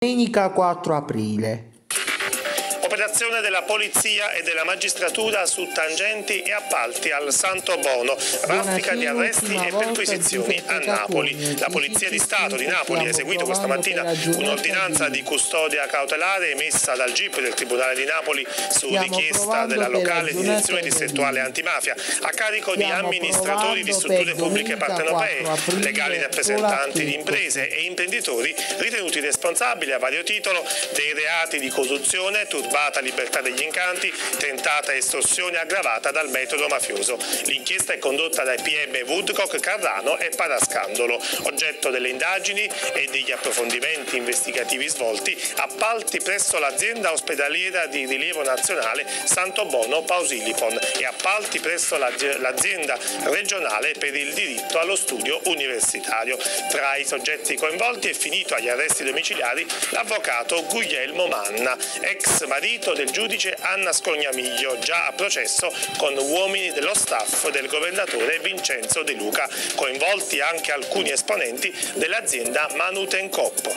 Domenica 4 aprile. Operazione della polizia e della magistratura su tangenti e appalti al Santo Bono, raffica di arresti e perquisizioni a Napoli. La Polizia di Stato di Napoli ha eseguito questa mattina un'ordinanza di custodia cautelare emessa dal GIP del Tribunale di Napoli su richiesta della locale direzione distrettuale antimafia a carico di amministratori di strutture pubbliche partenopee, legali rappresentanti di imprese e imprenditori ritenuti responsabili a vario titolo dei reati di corruzione, turbata violata libertà degli incanti, tentata estorsione aggravata dal metodo mafioso. L'inchiesta è condotta dai PM Woodcock, Carrano e Parascandolo. Oggetto delle indagini e degli approfondimenti investigativi svolti, appalti presso l'azienda ospedaliera di rilievo nazionale Santo Bono Pausilipon e appalti presso l'azienda regionale per il diritto allo studio universitario. Tra i soggetti coinvolti è finito agli arresti domiciliari l'avvocato Guglielmo Manna, ex marito del giudice Anna Scognamiglio, già a processo con uomini dello staff del governatore Vincenzo De Luca, coinvolti anche alcuni esponenti dell'azienda Manutencop.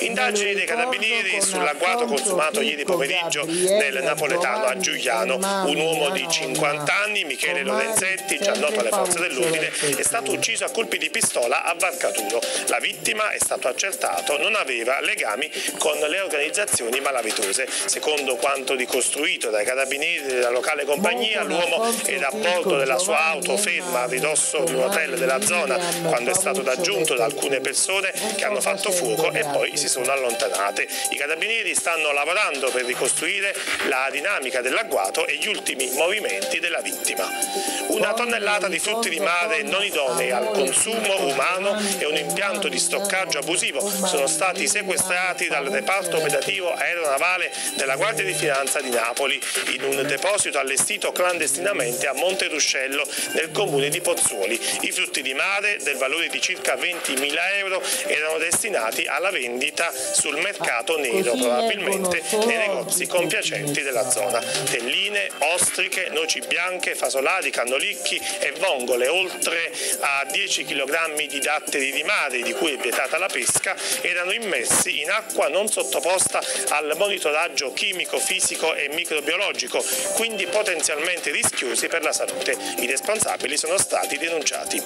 Indagini dei carabinieri sull'agguato consumato ieri pomeriggio nel napoletano a Giuliano. Un uomo di 50 anni, Michele Lorenzetti, già noto alle forze dell'ordine, è stato ucciso a colpi di pistola a Varcaturo. La vittima, è stato accertato, non aveva legami con le organizzazioni malavitose. Secondo quanto ricostruito dai carabinieri della locale compagnia, l'uomo era a bordo della sua auto ferma a ridosso di un hotel della zona quando è stato raggiunto da alcune persone che hanno fatto fuoco e poi si sono allontanate. I carabinieri stanno lavorando per ricostruire la dinamica dell'agguato e gli ultimi movimenti della vittima. Una tonnellata di frutti di mare non idonei al consumo umano e un impianto di stoccaggio abusivo sono stati sequestrati dal reparto operativo aeronavale della Guardia di Finanza di Napoli in un deposito allestito clandestinamente a Monte Ruscello nel comune di Pozzuoli. I frutti di mare del valore di circa 20.000 euro erano destinati alla vendita sul mercato ah, nero, probabilmente nei negozi compiacenti della zona. Telline, ostriche, noci bianche, fasolari, cannolicchi e vongole, oltre a 10 kg di datteri di mare di cui è vietata la pesca, erano immessi in acqua non sottoposta al monitoraggio chimico fisico e microbiologico, quindi potenzialmente rischiosi per la salute. I responsabili sono stati denunciati.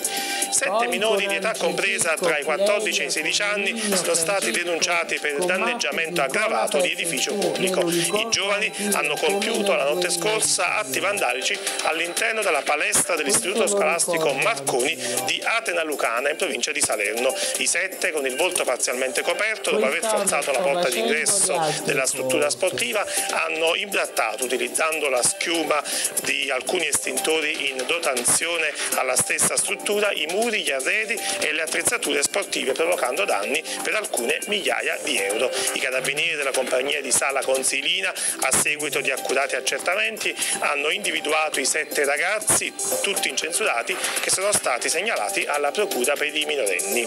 Sette minori di età compresa tra i 14 e i 16 anni sono stati denunciati per danneggiamento aggravato di edificio pubblico. I giovani hanno compiuto la notte scorsa atti vandalici all'interno della palestra dell'istituto scolastico Marconi di Atena Lucana in provincia di Salerno. I sette, con il volto parzialmente coperto, dopo aver forzato la porta d'ingresso della struttura sportiva, hanno imbrattato utilizzando la schiuma di alcuni estintori in dotazione alla stessa struttura i muri, gli arredi e le attrezzature sportive provocando danni per alcune migliaia di euro. I carabinieri della compagnia di Sala Consilina a seguito di accurati accertamenti hanno individuato i sette ragazzi, tutti incensurati, che sono stati segnalati alla procura per i minorenni.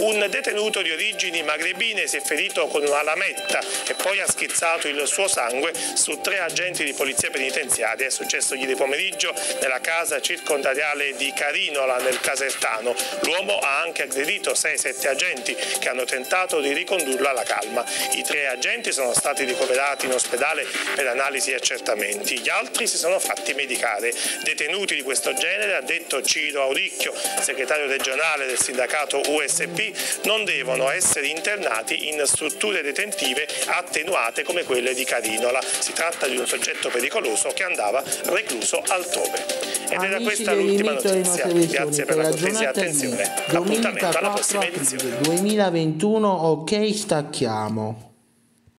Un detenuto di origini magrebine si è ferito con una lametta e poi ha schizzato il suo sangue su tre agenti di polizia penitenziaria. È successo ieri pomeriggio nella casa circondariale di Carinola nel Casertano. L'uomo ha anche aggredito 6-7 agenti che hanno tentato di ricondurlo alla calma. I tre agenti sono stati ricoverati in ospedale per analisi e accertamenti. Gli altri si sono fatti medicare. Detenuti di questo genere, ha detto Ciro Auricchio, segretario regionale del sindacato USP, non devono essere internati in strutture detentive attenuate come quelle di Carinola. Si tratta di un soggetto pericoloso che andava recluso altrove. Ed era questa l'ultima notizia. Grazie per la cortesia attenzione. Appuntamento alla prossima edizione. 2021, ok, stacchiamo.